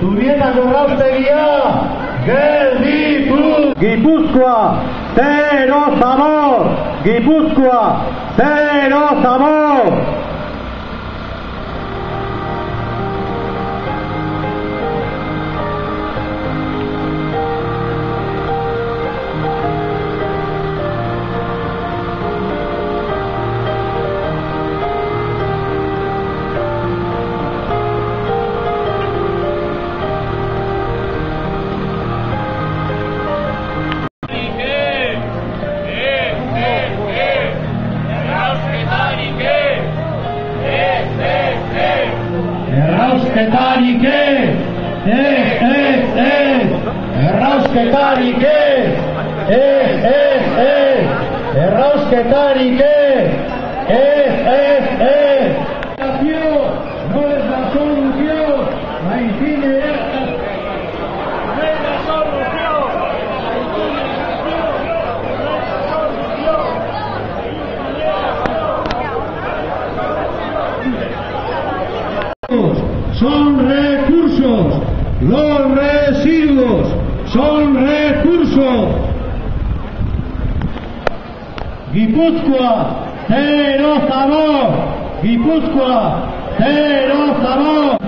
Tuvieta Guipúzcoa, cero sabor, Guipúzcoa, cero sabor. Errausketarik ez! Ez, ez, ez! Errausketarik ez! Ez, ez, ez! Errausketarik ez! Ez, ez! Los residuos son recursos. Guipúzcoa, cero sabor. Guipúzcoa, cero sabor.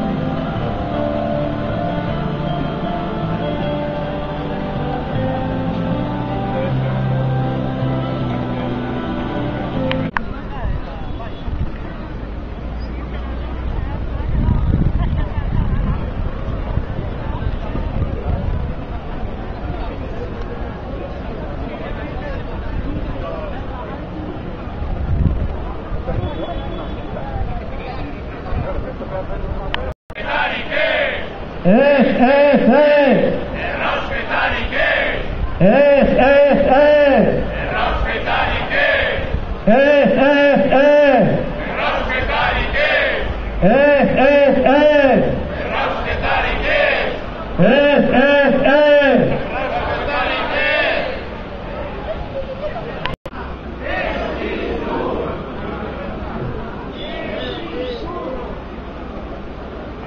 Es, es, es. Es, es, es. Es, es, es. Es, es, es.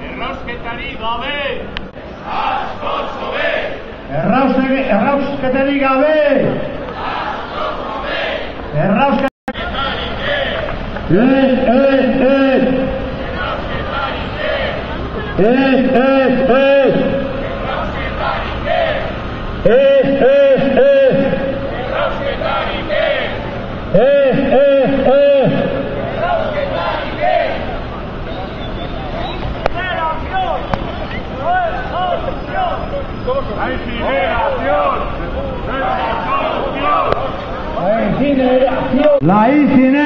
Errasketarigabez! Asko Errausketarik gabe! Errauske, errausketarik gabe! Ez, ez, ez! Ez, ez, ez! Ez, 来，新。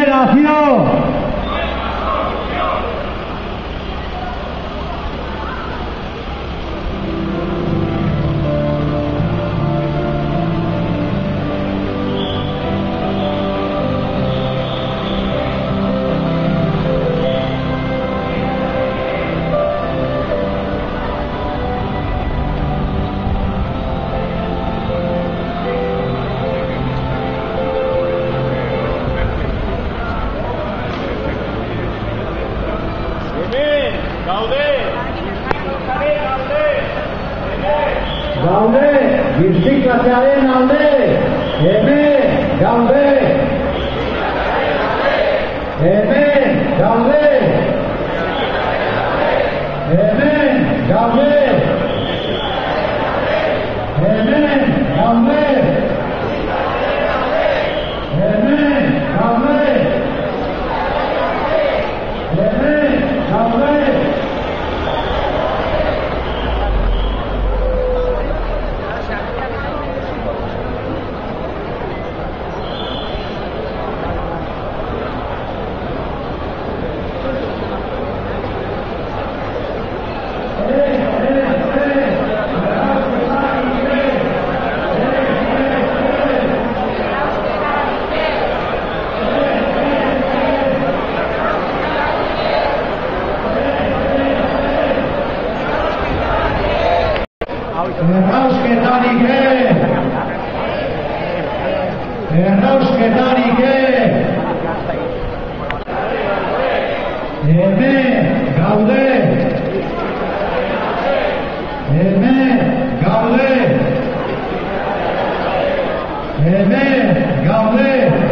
Come Amen. Errausketarik ez! Hemen gaude! Hemen gaude! Hemen gaude!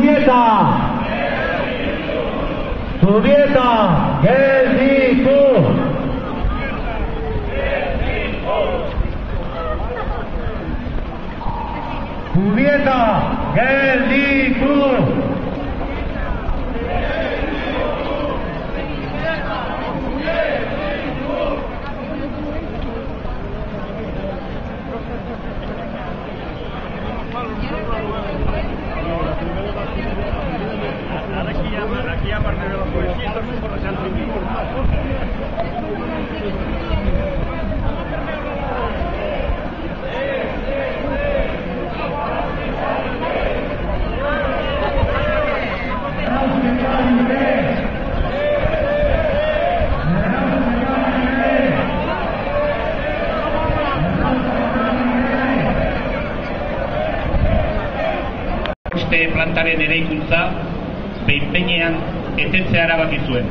nieta, su nieta, Jesús. Su nieta, Jesús. Aquí aparte de los policías, por los zuen.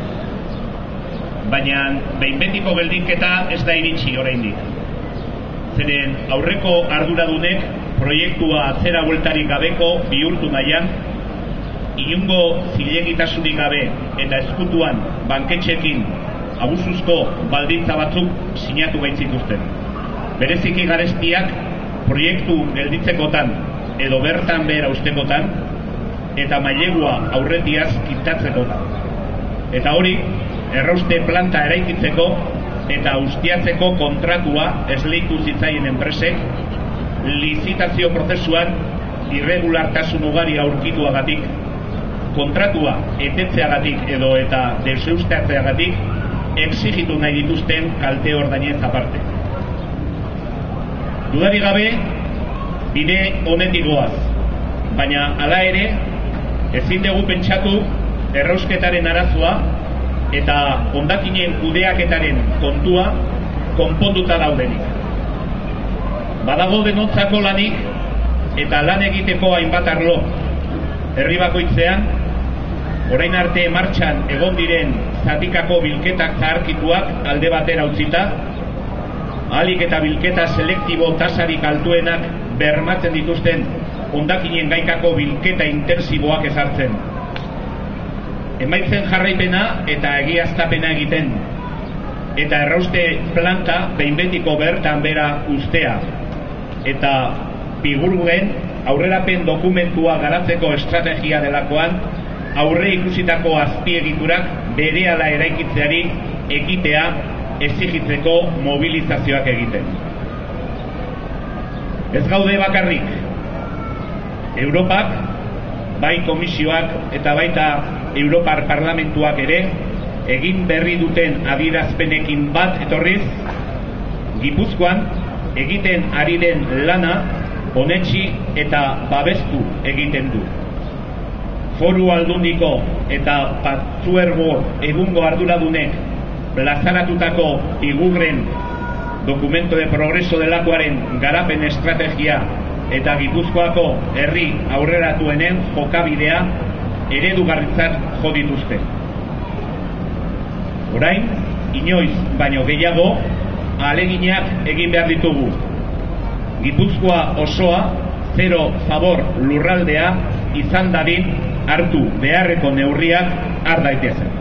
Baina behin-betiko geldinketa ez da iritsi oraindik. Zeren aurreko arduradunek proiektua atzera bueltarik gabeko bihurtu nahian, inungo zilegitasunik gabe eta eskutuan banketxekin abusuzko baldintza batzuk sinatu baitzituzten. Bereziki garestiak proiektu gelditzekotan edo bertan behera ustekotan eta mailegua aurretiaz kintatzekotan. Eta hori, errauste planta eraikitzeko eta ustiatzeko kontratua esleitu zitzaien enpresek lizitazio prozesuan irregulartasun ugari aurkituagatik kontratua etetzeagatik edo eta deseusteatzeagatik exigitu nahi dituzten kalte ordainez aparte. Dudari gabe, bide honetik goaz, baina hala ere, ezin dugu pentsatu errausketaren arazoa eta hondakinen kudeaketaren kontua konponduta daudenik. Badago denontzako lanik eta lan egiteko hainbat arlo. Herri bakoitzean, orain arte martxan egon diren zatikako bilketak zaharkituak alde batera utzita, ahalik eta bilketa selektibo tasarik altuenak bermatzen dituzten hondakinen gaikako bilketa intensiboak ezartzen. Emaitzen jarraipena eta egiaztapena egiten, eta errauste planta behinbetiko bertan bera ustea, eta figuruen aurrerapen dokumentua garatzeko estrategia delakoan aurre ikusitako azpiegiturak berehala eraikitzeari ekitea exigitzeko mobilizazioak egiten. Ez gaude bakarrik, Europak, bai komisioak eta baita Europar parlamentuak ere, egin berri duten adierazpenekin bat etorriz, Gipuzkoan egiten ari den lana onetsi eta babestu egiten du. Foru aldundiko eta patzuergo egungo arduradunek plazaratutako igugren dokumento de progreso delakoaren garapen estrategia eta Gipuzkoako herri aurreratuenen jokabidea eredugarritzat jo dituzte. Orain, inoiz baino gehiago, aleginak egin behar ditugu. Gipuzkoa osoa, zero zabor lurraldea, izan dadin hartu beharreko neurriak har daitezen.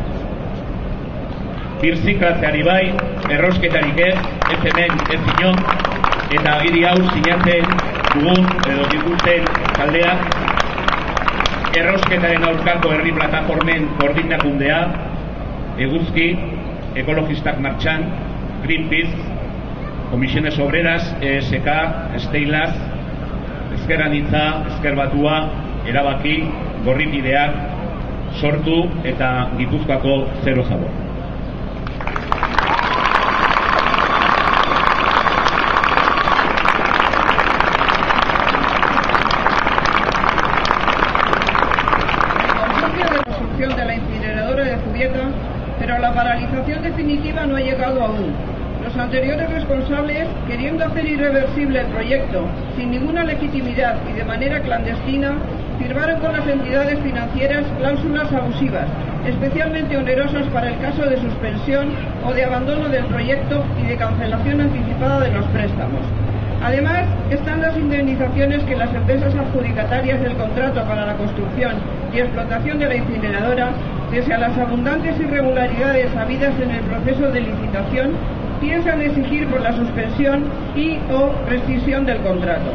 Birziklatzeari bai, errosketarik ez, ez hemen, ez inon, eta agiri hau sinatzen dugun edo dituzten taldeak errosketaren aurkako herri plataformen koordinakundea, eguzki, ekologistak martxan, Greenpeace, Komisiones Obreras, ESK, Esteilaz, Ezkeranitza, Ezker Batua, Erabaki, Gorripideak, sortu eta Gipuzkoako zero zabor. No ha llegado aún. Los anteriores responsables, queriendo hacer irreversible el proyecto, sin ninguna legitimidad y de manera clandestina, firmaron con las entidades financieras cláusulas abusivas, especialmente onerosas para el caso de suspensión o de abandono del proyecto y de cancelación anticipada de los préstamos. Además, están las indemnizaciones que las empresas adjudicatarias del contrato para la construcción y explotación de la incineradora, pese a las abundantes irregularidades habidas en el proceso de licitación, piensan exigir por la suspensión y o rescisión del contrato.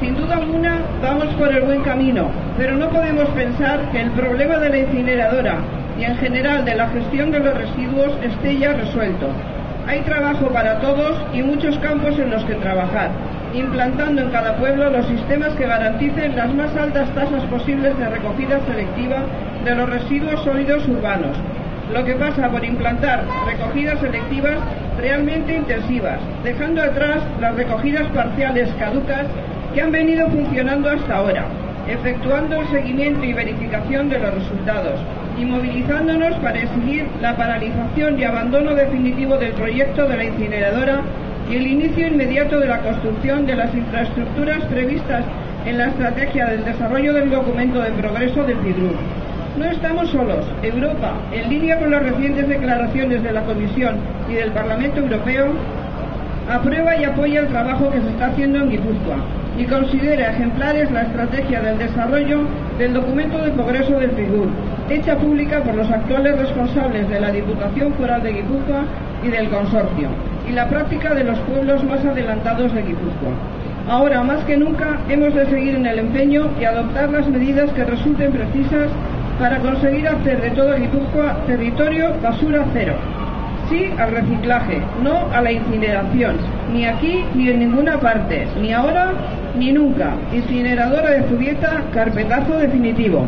Sin duda alguna, vamos por el buen camino, pero no podemos pensar que el problema de la incineradora y en general de la gestión de los residuos esté ya resuelto. Hay trabajo para todos y muchos campos en los que trabajar, implantando en cada pueblo los sistemas que garanticen las más altas tasas posibles de recogida selectiva de los residuos sólidos urbanos, lo que pasa por implantar recogidas selectivas realmente intensivas, dejando atrás las recogidas parciales caducas que han venido funcionando hasta ahora, efectuando el seguimiento y verificación de los resultados y movilizándonos para exigir la paralización y abandono definitivo del proyecto de la incineradora y el inicio inmediato de la construcción de las infraestructuras previstas en la estrategia del desarrollo del documento de progreso del CIDRUR. No estamos solos. Europa, en línea con las recientes declaraciones de la Comisión y del Parlamento Europeo, aprueba y apoya el trabajo que se está haciendo en Guipúzcoa y considera ejemplares la estrategia del desarrollo del documento de progreso del FIGUR, hecha pública por los actuales responsables de la Diputación Foral de Guipúzcoa y del consorcio, y la práctica de los pueblos más adelantados de Guipúzcoa. Ahora, más que nunca, hemos de seguir en el empeño y adoptar las medidas que resulten precisas para conseguir hacer de todo Guipúzcoa territorio basura cero. Sí al reciclaje, no a la incineración, ni aquí ni en ninguna parte, ni ahora ni nunca. Incineradora de Zubieta, carpetazo definitivo.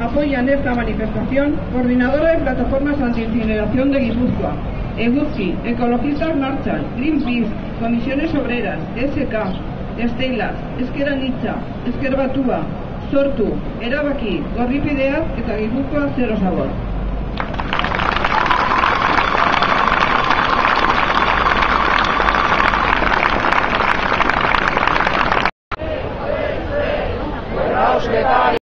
Apoyan esta manifestación Coordinadora de Plataformas Antiincineración de Guipúzcoa, Eguzki, Ecologistas Marchan, Greenpeace, Comisiones Obreras, SK, Estelas, Ezker Anitza, Ezker Batua, Sortu, Erabaki, Gorripideak eta Gipuzkoa Zero Sabor.